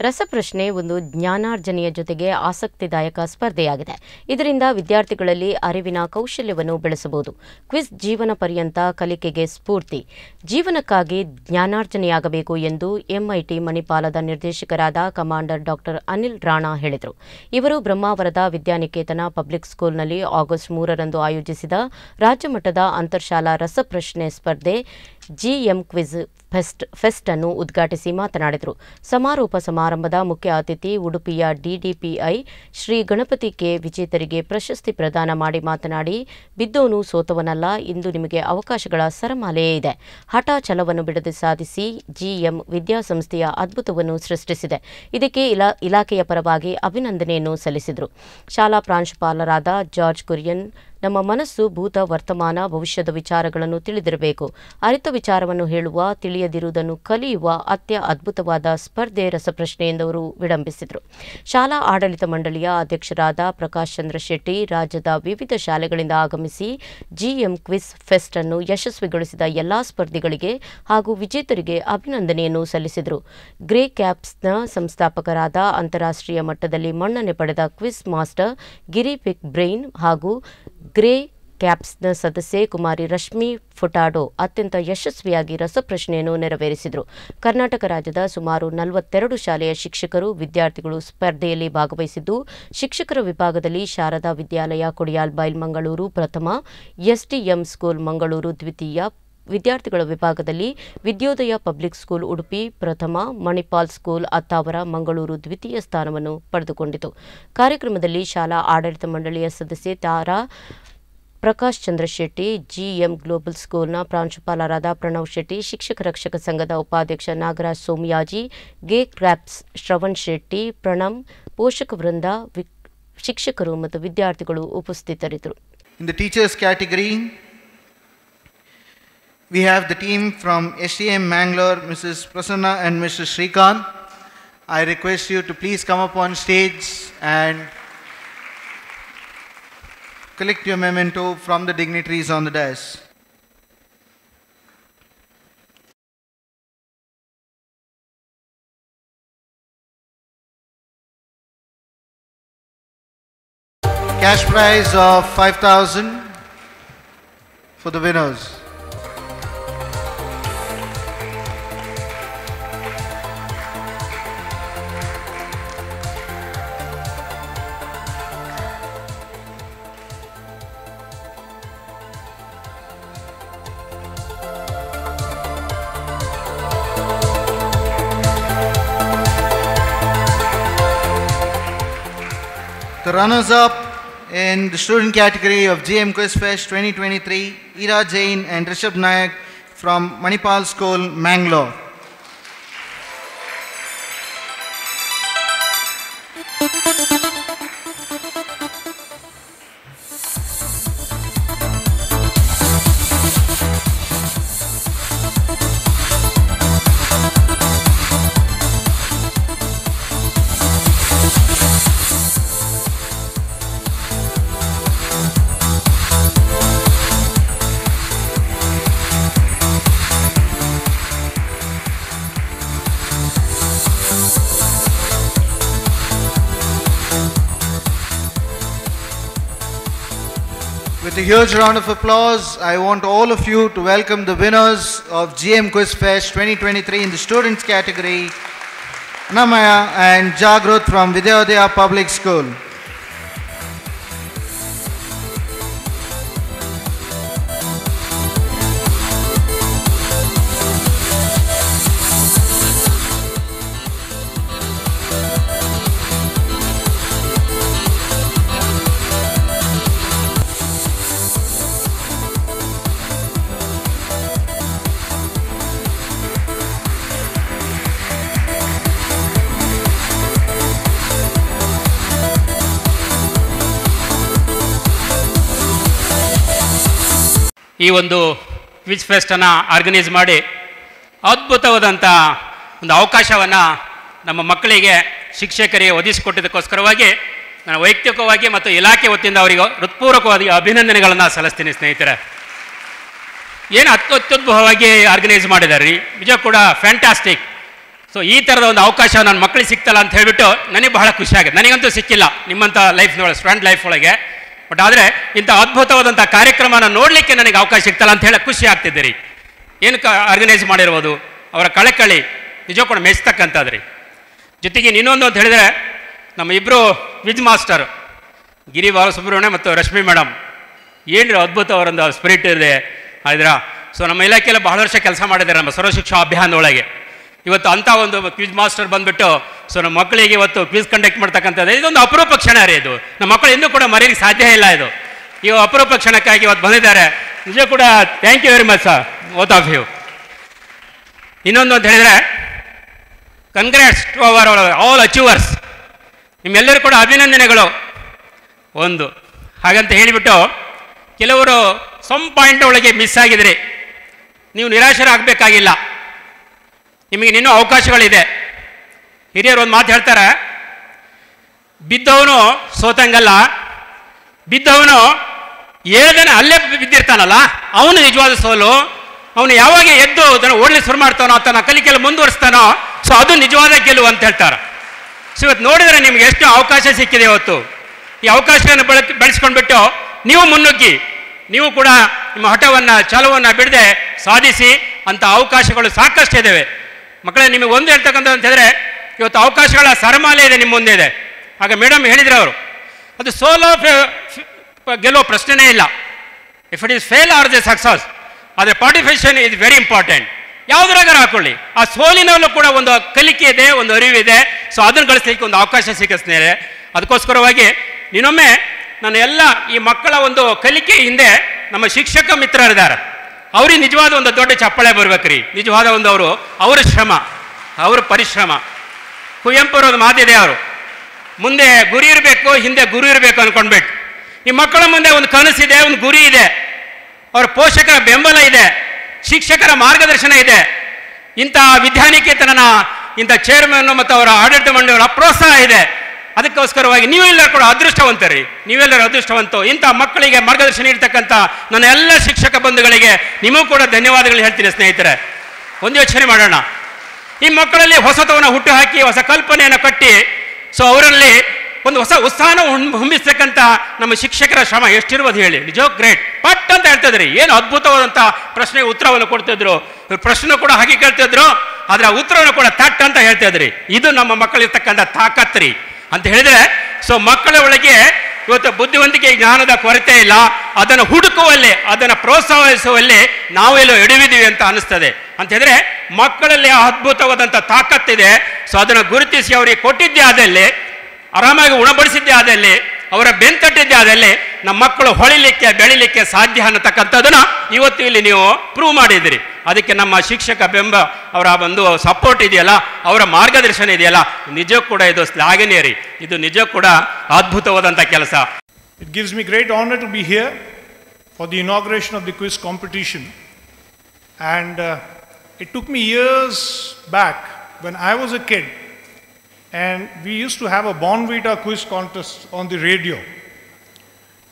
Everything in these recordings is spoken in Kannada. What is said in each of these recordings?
ರಸಪ್ರಶ್ನೆ ಒಂದು ಜ್ಞಾನಾರ್ಜನೆಯ ಜೊತೆಗೆ ಆಸಕ್ತಿದಾಯಕ ಸ್ಪರ್ಧೆಯಾಗಿದೆ. ಇದರಿಂದ ವಿದ್ಯಾರ್ಥಿಗಳಲ್ಲಿ ಅರಿವಿನ ಕೌಶಲ್ಯವನ್ನು ಬೆಳೆಸಬಹುದು. ಕ್ವಿಜ್ ಜೀವನ ಪರ್ಯಂತ ಕಲಿಕೆಗೆ ಸ್ಫೂರ್ತಿ. ಜೀವನಕ್ಕಾಗಿ ಜ್ಞಾನಾರ್ಜನೆಯಾಗಬೇಕು ಎಂದು ಎಂಐಟಿ ಮಣಿಪಾಲದ ನಿರ್ದೇಶಕರಾದ ಕಮಾಂಡರ್ ಡಾಕ್ಟರ್ ಅನಿಲ್ ರಾಣಾ ಹೇಳಿದರು. ಇವರು ಬ್ರಹ್ಮಾವರದ ವಿದ್ಯಾನಿಕೇತನ ಪಬ್ಲಿಕ್ ಸ್ಕೂಲ್ನಲ್ಲಿ ಆಗಸ್ಟ್ ಮೂರರಂದು ಆಯೋಜಿಸಿದ ರಾಜ್ಯಮಟ್ಟದ ಅಂತರ್ಶಾಲಾ ರಸಪ್ರಶ್ನೆ ಸ್ಪರ್ಧೆ ಜಿಎಂ ಕ್ವಿಜ್ ಫೆಸ್ಟ್ ಫೆಸ್ಟ್ ಅನ್ನು ಉದ್ಘಾಟಿಸಿ ಮಾತನಾಡಿದರು. ಸಮಾರೋಪ ಸಮಾರಂಭದ ಮುಖ್ಯ ಅತಿಥಿ ಉಡುಪಿಯ ಡಿಡಿಪಿಐ ಶ್ರೀ ಗಣಪತಿ ಕೆ. ವಿಜೇತರಿಗೆ ಪ್ರಶಸ್ತಿ ಪ್ರದಾನ ಮಾಡಿ ಮಾತನಾಡಿ, ಬಿದ್ದೋನು ಸೋತವನಲ್ಲ, ಇಂದು ನಿಮಗೆ ಅವಕಾಶಗಳ ಸರಮಾಲೆಯೇ ಇದೆ. ಹಠ ಛಲವನ್ನು ಬಿಡದೆ ಸಾಧಿಸಿ ಜಿಎಂ ವಿದ್ಯಾಸಂಸ್ಥೆಯ ಅದ್ಭುತವನ್ನು ಸೃಷ್ಟಿಸಿದೆ. ಇದಕ್ಕೆ ಇಲಾ, ಇಲಾಖೆಯ ಪರವಾಗಿ ಅಭಿನಂದನೆಯನ್ನು ಸಲ್ಲಿಸಿದರು. ಶಾಲಾ ಪ್ರಾಂಶುಪಾಲರಾದ ಜಾರ್ಜ್ ಕುರಿಯನ್ ನಮ್ಮ ಮನಸ್ಸು ಭೂತ ವರ್ತಮಾನ ಭವಿಷ್ಯದ ವಿಚಾರಗಳನ್ನು ತಿಳಿದಿರಬೇಕು. ಅರಿತ ವಿಚಾರವನ್ನು ಹೇಳುವ, ತಿಳಿಯದಿರುವುದನ್ನು ಕಲಿಯುವ ಅತ್ಯ ಅದ್ಭುತವಾದ ಸ್ಪರ್ಧೆ ರಸಪ್ರಶ್ನೆ ಎಂದವರು ವಿಡಂಬಿಸಿದರು ಶಾಲಾ ಆಡಳಿತ ಮಂಡಳಿಯ ಅಧ್ಯಕ್ಷರಾದ ಪ್ರಕಾಶ್ ಚಂದ್ರ ಶೆಟ್ಟಿ ರಾಜ್ಯದ ವಿವಿಧ ಶಾಲೆಗಳಿಂದ ಆಗಮಿಸಿ ಜಿಎಂ ಕ್ವಿಸ್ ಫೆಸ್ಟ್ ಅನ್ನು ಯಶಸ್ವಿಗೊಳಿಸಿದ ಎಲ್ಲಾ ಸ್ಪರ್ಧಿಗಳಿಗೆ ಹಾಗೂ ವಿಜೇತರಿಗೆ ಅಭಿನಂದನೆಯನ್ನು ಸಲ್ಲಿಸಿದರು. ಗ್ರೇ ಕ್ಯಾಪ್ಸ್ನ ಸಂಸ್ಥಾಪಕರಾದ ಅಂತಾರಾಷ್ಟ್ರೀಯ ಮಟ್ಟದಲ್ಲಿ ಮನ್ನಣೆ ಪಡೆದ quiz master Giri pick brain ಹಾಗೂ ಗ್ರೇ ಕ್ಯಾಪ್ಸ್ನ ಸದಸ್ಯೆ ಕುಮಾರಿ ರಶ್ಮಿ ಫುಟಾಡೋ ಅತ್ಯಂತ ಯಶಸ್ವಿಯಾಗಿ ರಸಪ್ರಶ್ನೆಯನ್ನು ನೆರವೇರಿಸಿದರು. ಕರ್ನಾಟಕ ರಾಜ್ಯದ ಸುಮಾರು ನಲವತ್ತೆರಡು ಶಾಲೆಯ ಶಿಕ್ಷಕರು, ವಿದ್ಯಾರ್ಥಿಗಳು ಸ್ಪರ್ಧೆಯಲ್ಲಿ ಭಾಗವಹಿಸಿದ್ದು, ಶಿಕ್ಷಕರ ವಿಭಾಗದಲ್ಲಿ ಶಾರದಾ ವಿದ್ಯಾಲಯ ಕೊಡಿಯಾಲ್ಬೈಲ್ ಮಂಗಳೂರು ಪ್ರಥಮ, ಎಸ್ಡಿಎಂ ಸ್ಕೂಲ್ ಮಂಗಳೂರು ದ್ವಿತೀಯ ವಿದ್ಯಾರ್ಥಿಗಳ ವಿಭಾಗದಲ್ಲಿ ವಿದ್ಯೋದಯ ಪಬ್ಲಿಕ್ ಸ್ಕೂಲ್ ಉಡುಪಿ ಪ್ರಥಮ ಮಣಿಪಾಲ್ ಸ್ಕೂಲ್ ಅತ್ತಾವರ ಮಂಗಳೂರು ದ್ವಿತೀಯ ಸ್ಥಾನವನ್ನು ಪಡೆದುಕೊಂಡಿತು. ಕಾರ್ಯಕ್ರಮದಲ್ಲಿ ಶಾಲಾ ಆಡಳಿತ ಮಂಡಳಿಯ ಸದಸ್ಯೆ ತಾರಾ ಪ್ರಕಾಶ್ ಚಂದ್ರ ಶೆಟ್ಟಿ ಜಿಎಂ ಗ್ಲೋಬಲ್ ಸ್ಕೂಲ್ನ ಪ್ರಾಂಶುಪಾಲರಾದ ಪ್ರಣವ್ ಶೆಟ್ಟಿ ಶಿಕ್ಷಕ ರಕ್ಷಕ ಸಂಘದ ಉಪಾಧ್ಯಕ್ಷ ನಾಗರಾಜ್ ಸೋಮಿಯಾಜಿ ಗೆ ಕ್ರಾಪ್ಸ್ ಶ್ರವಣ್ ಶೆಟ್ಟಿ ಪ್ರಣಮ್ ಪೋಷಕ ವೃಂದ ಶಿಕ್ಷಕರು ಮತ್ತು ವಿದ್ಯಾರ್ಥಿಗಳು ಉಪಸ್ಥಿತರಿದ್ದರು. In the teachers category, we have the team from STM Mangalore, Mrs. Prasanna and Mr. Srikant. I request you to please come up on stage and collect your memento from the dignitaries on the dais. Cash prize of 5000 for the winners. The runners-up in the student category of GM Quiz Fest 2023, Ira Jain and Rishabh Nayak from Manipal School, Mangalore. A huge round of applause, I want all of you to welcome the winners of GM Quiz Fest 2023 in the students category, Namaya and Jagrut from Vidyodaya Public School. ಈ ಒಂದು ಕ್ವಿಜ್ ಫೆಸ್ಟನ್ನು ಆರ್ಗನೈಸ್ ಮಾಡಿ ಅದ್ಭುತವಾದಂಥ ಒಂದು ಅವಕಾಶವನ್ನು ನಮ್ಮ ಮಕ್ಕಳಿಗೆ, ಶಿಕ್ಷಕರಿಗೆ ಒದಗಿಸಿಕೊಟ್ಟಿದ್ದಕ್ಕೋಸ್ಕರವಾಗಿ ನಾನು ವೈಯಕ್ತಿಕವಾಗಿ ಮತ್ತು ಇಲಾಖೆ ವತಿಯಿಂದ ಅವರಿಗೆ ಹೃತ್ಪೂರ್ವಕವಾಗಿ ಅಭಿನಂದನೆಗಳನ್ನು ಸಲ್ಲಿಸ್ತೀನಿ, ಸ್ನೇಹಿತರೆ. ಏನು ಅತ್ಯುತ್ಯುದ್ಭವವಾಗಿ ಆರ್ಗನೈಸ್ ಮಾಡಿದ್ದಾರೆ ರೀ? ನಿಜ ಕೂಡ ಫ್ಯಾಂಟಾಸ್ಟಿಕ್. ಸೊ ಈ ಥರದ ಒಂದು ಅವಕಾಶ ನನ್ನ ಮಕ್ಕಳಿಗೆ ಸಿಗ್ತಲ್ಲ ಅಂತ ಹೇಳಿಬಿಟ್ಟು ನನಗೆ ಬಹಳ ಖುಷಿಯಾಗಿದೆ ನನಗಂತೂ ಸಿಕ್ಕಿಲ್ಲ ನಿಮ್ಮಂಥ ಲೈಫ್ನೊಳಗೆ ಸ್ಟ್ರಾಂಡ್ ಲೈಫ್ ಒಳಗೆ. ಬಟ್ ಆದರೆ ಇಂಥ ಅದ್ಭುತವಾದಂಥ ಕಾರ್ಯಕ್ರಮನ ನೋಡಲಿಕ್ಕೆ ನನಗೆ ಅವಕಾಶ ಸಿಗ್ತಲ್ಲ ಅಂತ ಹೇಳಿ ಖುಷಿ ಆಗ್ತಿದ್ದೀರಿ. ಏನು ಕ ಆರ್ಗನೈಸ್ ಮಾಡಿರ್ಬೋದು? ಅವರ ಕಳಕಳಿ ನಿಜ ಕೂಡ ಮೆಚ್ಚತಕ್ಕಂಥದ್ರಿ ಜೊತೆಗೆ ಇನ್ನೊಂದು ಅಂತ ಹೇಳಿದರೆ ನಮ್ಮ ಇಬ್ಬರು ವಿಜ್ ಮಾಸ್ಟರ್, ಗಿರಿ ಬಾಲಸುಬ್ರಹ್ಮಣ್ಯ ಮತ್ತು ರಶ್ಮಿ ಮೇಡಮ್ ಏನು ಅದ್ಭುತ ಅವರೊಂದು ಸ್ಪಿರಿಟ್ ಇದೆ. ಆಯ್ತಾ ಸೊ ನಮ್ಮ ಇಲಾಖೆಯಲ್ಲಿ ಬಹಳ ವರ್ಷ ಕೆಲಸ ಮಾಡಿದ್ದಾರೆ ನಮ್ಮ ಸರ್ವಶಿಕ್ಷಾ ಅಭಿಯಾನದೊಳಗೆ. ಇವತ್ತು ಅಂಥ ಒಂದು ಕ್ವಿಜ್ ಮಾಸ್ಟರ್ ಬಂದ್ಬಿಟ್ಟು ಸೊ ನಮ್ಮ ಮಕ್ಕಳಿಗೆ ಇವತ್ತು ಕ್ವಿಜ್ ಕಂಡಕ್ಟ್ ಮಾಡ್ತಕ್ಕಂಥದ್ದು, ಇದೊಂದು ಅಪರೂಪ ಕ್ಷಣ ರೀ ಇದು. ನಮ್ಮ ಮಕ್ಕಳು ಇನ್ನೂ ಕೂಡ ಮರೆಯಲಿಕ್ಕೆ ಸಾಧ್ಯ ಇಲ್ಲ ಇದು. ಈ ಅಪರೂಪ ಕ್ಷಣಕ್ಕಾಗಿ ಇವತ್ತು ಬಂದಿದ್ದಾರೆ. ನಿಜ ಕೂಡ thank you very much sir both of you ಇನ್ನೊಂದು ಅಂತ ಹೇಳಿದರೆ congrats to our all achievers ನಿಮ್ಮೆಲ್ಲರೂ ಕೂಡ ಅಭಿನಂದನೆಗಳು. ಒಂದು. ಹಾಗಂತ ಹೇಳಿಬಿಟ್ಟು, ಕೆಲವರು ಸಮ್ ಪಾಯಿಂಟ್ ಒಳಗೆ ಮಿಸ್ ಆಗಿದ್ರಿ. ನೀವು ನಿರಾಶರಾಗಬೇಕಾಗಿಲ್ಲ. ನಿಮಗೆ ಇನ್ನೂ ಅವಕಾಶಗಳಿದೆ. ಹಿರಿಯರು ಒಂದು ಮಾತು ಹೇಳ್ತಾರೆ. ಬಿದ್ದವನು ಸೋತಂಗಲ್ಲ, ಬಿದ್ದವನು ಏದನ ಅಲ್ಲೇ ಬಿದ್ದಿರ್ತಾನಲ್ಲ, ಅವನು ನಿಜವಾದ ಸೋಲು, ಅವನು ಯಾವಾಗ ಎದ್ದು ಅದನ್ನು ಓಡಲಿ ಶುರು ಮಾಡ್ತಾನೋ, ತನ್ನ ಕಲಿಕೆಯಲ್ಲಿ ಮುಂದುವರಿಸ್ತಾನೋ, ಸೊ ಅದು ನಿಜವಾದ ಗೆಲುವು ಅಂತ ಹೇಳ್ತಾರೆ. ಸೊ ಇವತ್ತು ನೋಡಿದರೆ ನಿಮ್ಗೆ ಎಷ್ಟು ಅವಕಾಶ ಸಿಕ್ಕಿದೆ ಇವತ್ತು. ಈ ಅವಕಾಶವನ್ನು ಬೆಳಕ್, ಬೆಳೆಸ್ಕೊಂಡ್ಬಿಟ್ಟು ನೀವು ಮುನ್ನುಗ್ಗಿ, ನೀವು ಕೂಡ ನಿಮ್ಮ ಹಠವನ್ನು ಛಲವನ್ನು ಬಿಡದೆ ಸಾಧಿಸಿ, ಅಂತ ಅವಕಾಶಗಳು ಸಾಕಷ್ಟು ಇದ್ದಾವೆ ಮಕ್ಕಳೇ, ನಿಮಗೆ ಒಂದು ಹೇಳ್ತಕ್ಕಂಥ ಅಂತ ಹೇಳಿದ್ರೆ, ಇವತ್ತು ಅವಕಾಶಗಳ ಸರಮಾಲೆ ಇದೆ, ನಿಮ್ಮ ಮುಂದೆ ಇದೆ. ಆಗ ಮೇಡಮ್ ಹೇಳಿದ್ರು ಅವರು. ಅದು ಸೋಲೋ ಗೆಲ್ಲೋ ಪ್ರಶ್ನೆನೇ ಇಲ್ಲ. If it is fail or the success ಆದರೆ ಪಾರ್ಟಿಫಿಕೇಶನ್ ಇಸ್ ವೆರಿ ಇಂಪಾರ್ಟೆಂಟ್ ಯಾವುದ್ರಾಗಾರ ಹಾಕೊಳ್ಳಿ. ಆ ಸೋಲಿನಲ್ಲೂ ಕೂಡ ಒಂದು ಕಲಿಕೆ ಇದೆ, ಒಂದು ಅರಿವಿದೆ ಸೊ ಅದನ್ನು ಗಳಿಸ್ಲಿಕ್ಕೆ ಒಂದು ಅವಕಾಶ ಸಿಕ್ಕಿಸ್ತಾರೆ ಅದಕ್ಕೋಸ್ಕರವಾಗಿ ಇನ್ನೊಮ್ಮೆ ನನ್ನ ಎಲ್ಲ ಈ ಮಕ್ಕಳ ಒಂದು ಕಲಿಕೆ ಹಿಂದೆ ನಮ್ಮ ಶಿಕ್ಷಕ ಮಿತ್ರರಿದ್ದಾರೆ. ಅವ್ರಿಗೆ ನಿಜವಾದ ಒಂದು ದೊಡ್ಡ ಚಪ್ಪಳೆ ಬರ್ಬೇಕ್ರಿ. ನಿಜವಾದ ಒಂದು ಅವರು, ಅವರ ಶ್ರಮ, ಅವರ ಪರಿಶ್ರಮ. ಕುವೆಂಪು ಅವರ ಮಾತಿದೆ ಅವರು ಮುಂದೆ ಗುರಿ ಇರಬೇಕು, ಹಿಂದೆ ಗುರು ಇರಬೇಕು ಅಂದ್ಕೊಂಡ್ಬಿಟ್ಟು ಈ ಮಕ್ಕಳ ಮುಂದೆ ಒಂದು ಕನಸಿದೆ ಒಂದು ಗುರಿ ಇದೆ. ಅವರ ಪೋಷಕರ ಬೆಂಬಲ ಇದೆ, ಶಿಕ್ಷಕರ ಮಾರ್ಗದರ್ಶನ ಇದೆ. ಇಂಥ ವಿದ್ಯಾನಿಕೇತನನ, ಇಂಥ ಚೇರ್ಮನ್ ಮತ್ತು ಅವರ ಆಡಳಿತ ಮಂಡಳಿಯವರ ಪ್ರೋತ್ಸಾಹ ಇದೆ. ಅದಕ್ಕೋಸ್ಕರವಾಗಿ ನೀವೆಲ್ಲರೂ ಕೂಡ ಅದೃಷ್ಟವಂತರಿ. ನೀವೆಲ್ಲರೂ ಅದೃಷ್ಟವಂತು ಇಂಥ ಮಕ್ಕಳಿಗೆ ಮಾರ್ಗದರ್ಶನ ನೀಡ್ತಕ್ಕಂಥ ನನ್ನ ಎಲ್ಲ ಶಿಕ್ಷಕ ಬಂಧುಗಳಿಗೆ ನಿಮಗೂ ಕೂಡ ಧನ್ಯವಾದಗಳು ಹೇಳ್ತೀನಿ ಸ್ನೇಹಿತರೆ. ಒಂದು ಯೋಚನೆ ಮಾಡೋಣ. ಈ ಮಕ್ಕಳಲ್ಲಿ ಹೊಸತವನ್ನು ಹುಟ್ಟು ಹಾಕಿ ಹೊಸ ಕಲ್ಪನೆಯನ್ನು ಕಟ್ಟಿ, ಸೊ ಅವರಲ್ಲಿ ಒಂದು ಹೊಸ ಉತ್ಸಾಹನ ಹೊಂಬಿಸ್ತಕ್ಕಂಥ ನಮ್ಮ ಶಿಕ್ಷಕರ ಶ್ರಮ ಎಷ್ಟಿರ್ಬೋದು ಹೇಳಿ. ನಿಜ, ಗ್ರೇಟ್. ಪಟ್ ಅಂತ ಹೇಳ್ತಿದ್ರಿ. ಏನು ಅದ್ಭುತವಾದಂಥ ಪ್ರಶ್ನೆಗೆ ಉತ್ತರವನ್ನು ಕೊಡ್ತಿದ್ರು. ಪ್ರಶ್ನೆ ಕೂಡ ಹಾಗೆ ಕೇಳ್ತಿದ್ರು, ಆದ್ರೆ ಆ ಉತ್ತರವನ್ನು ಕೂಡ ತಟ್ ಅಂತ ಹೇಳ್ತಿದ್ರಿ. ಇದು ನಮ್ಮ ಮಕ್ಕಳಿರ್ತಕ್ಕಂಥ ತಾಕತ್ರಿ. ಅಂತ ಹೇಳಿದ್ರೆ ಸೊ ಮಕ್ಕಳ ಒಳಗೆ ಇವತ್ತು ಬುದ್ಧಿವಂತಿಕೆ ಜ್ಞಾನದ ಕೊರತೆ ಇಲ್ಲ, ಅದನ್ನು ಹುಡುಕುವಲ್ಲಿ, ಅದನ್ನು ಪ್ರೋತ್ಸಾಹಿಸುವಲ್ಲಿ ನಾವೆಲ್ಲೋ ಎಡುವಿದೀವಿ ಅಂತ ಅನಿಸ್ತದೆ ಅಂತ ಹೇಳಿದ್ರೆ, ಮಕ್ಕಳಲ್ಲಿ ಅದ್ಭುತವಾದಂಥ ತಾಕತ್ತಿದೆ. ಸೊ ಅದನ್ನು ಗುರುತಿಸಿ ಅವರಿಗೆ ಕೊಟ್ಟಿದ್ದೇ ಆದಲ್ಲಿ, ಆರಾಮಾಗಿ ಉಣಬಡಿಸಿದ್ದೇ ಆದಲ್ಲಿ ಅವರ ಬೆಂತಟ್ಟಿದ್ದೆ ಆದಲ್ಲಿ ನಮ್ಮ ಮಕ್ಕಳು ಹೊಳಿಲಿಕ್ಕೆ ಬೆಳಿಲಿಕ್ಕೆ ಸಾಧ್ಯ ಅನ್ನತಕ್ಕಂಥದ್ದನ್ನ ಇವತ್ತು ಇಲ್ಲಿ ನೀವು ಪ್ರೂವ್ ಮಾಡಿದಿರಿ ಅದಕ್ಕೆ ನಮ್ಮ ಶಿಕ್ಷಕ ಬೆಂಬ ಅವರ ಒಂದು ಸಪೋರ್ಟ್ ಇದೆಯಲ್ಲ ಅವರ ಮಾರ್ಗದರ್ಶನ ಇದೆಯಲ್ಲ ನಿಜ ಕೂಡ ಇದು ಶ್ಲಾಘನೀಯ ರೀ. ಇದು ನಿಜ ಕೂಡ ಅದ್ಭುತವಾದಂಥ ಕೆಲಸ. It gives me great honour to be here for the inauguration of the quiz competition and it took me years back when I was a kid, and we used to have a Born Vita quiz contest on the radio.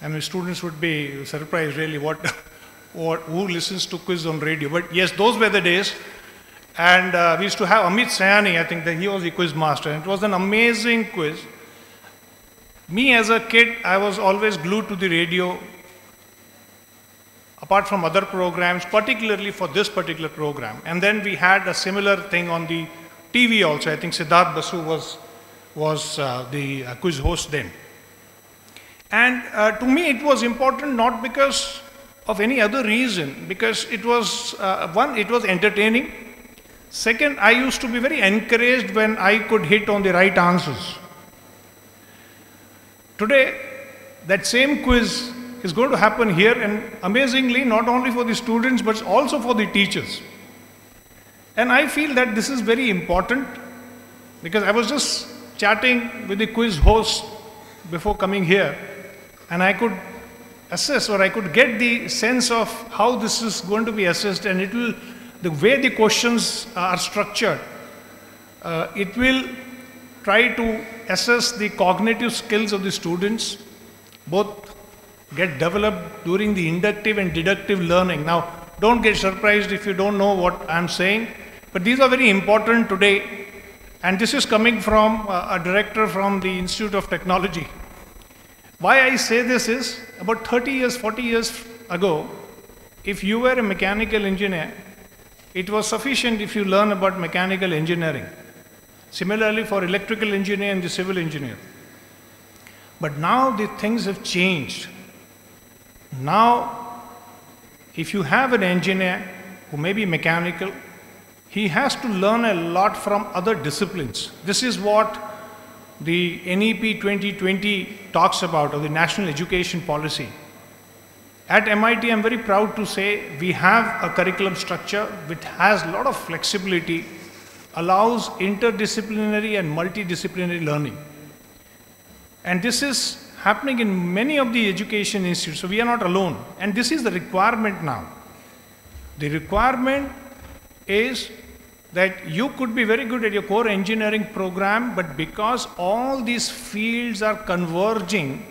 And the students would be surprised really what, what who listens to quiz on radio. But yes, those were the days. And uh, we used to have Amit Sayani, I think that he was the quiz master. And it was an amazing quiz. Me as a kid, I was always glued to the radio, apart from other programs, particularly for this particular program. And then we had a similar thing on the TV also. I think Siddharth Basu was, was uh, the uh, quiz host then. And uh, to me, it was important not because of any other reason, because it was, uh, one, it was entertaining. Second, I used to be very encouraged when I could hit on the right answers. Today, that same quiz is going to happen here, and amazingly, not only for the students but also for the teachers. And I feel that this is very important because I was just chatting with the quiz host before coming here, and I could assess or I could get the sense of how this is going to be assessed, and it will, the way the questions are structured, uh, it will try to assess the cognitive skills of the students, both get developed during the inductive and deductive learning. Now, don't get surprised if you don't know what I'm saying, but these are very important today And this is coming from uh, a director from the Institute of Technology. Why I say this is about 30 years, 40 years ago, if you were a mechanical engineer, it was sufficient if you learn about mechanical engineering. Similarly, for electrical engineer and the civil engineer. But now the things have changed. Now, if you have an engineer who may be mechanical, he has to learn a lot from other disciplines. This is what the NEP 2020 talks about, or the National Education Policy. At MIT, I'm very proud to say we have a curriculum structure which has a lot of flexibility, allows interdisciplinary and multidisciplinary learning. And this is happening in many of the education institutes, so we are not alone. And this is the requirement now. The requirement is that you could be very good at your core engineering program, but because all these fields are converging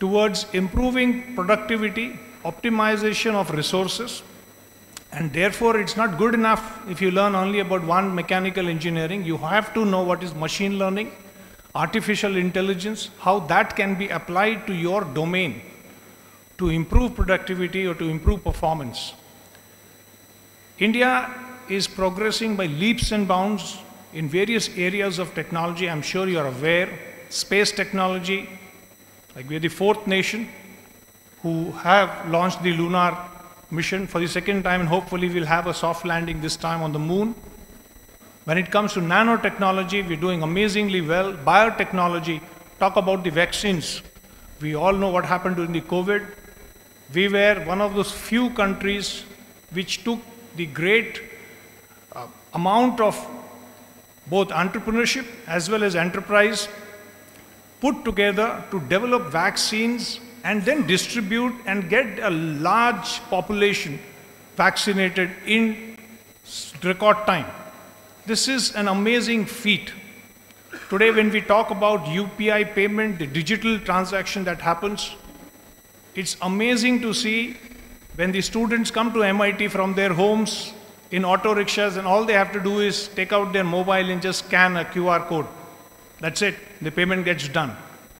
towards improving productivity, optimization of resources, and therefore it's not good enough if you learn only about one mechanical engineering. You have to know what is machine learning, artificial intelligence, how that can be applied to your domain to improve productivity or to improve performance. India is progressing by leaps and bounds in various areas of technology. I'm sure you're aware. Space technology, like we're the fourth nation who have launched the lunar mission for the second time, and hopefully we'll have a soft landing this time on the moon. When it comes to nanotechnology, we're doing amazingly well. Biotechnology, talk about the vaccines. We all know what happened during the COVID. We were one of those few countries which took the great uh, amount of both entrepreneurship as well as enterprise put together to develop vaccines and then distribute and get a large population vaccinated in record time. This is an amazing feat. Today, when we talk about UPI payment, the digital transaction that happens, it's amazing to see when the students come to MIT from their homes in auto rickshaws, and all they have to do is take out their mobile and just scan a QR code. That's it, the payment gets done.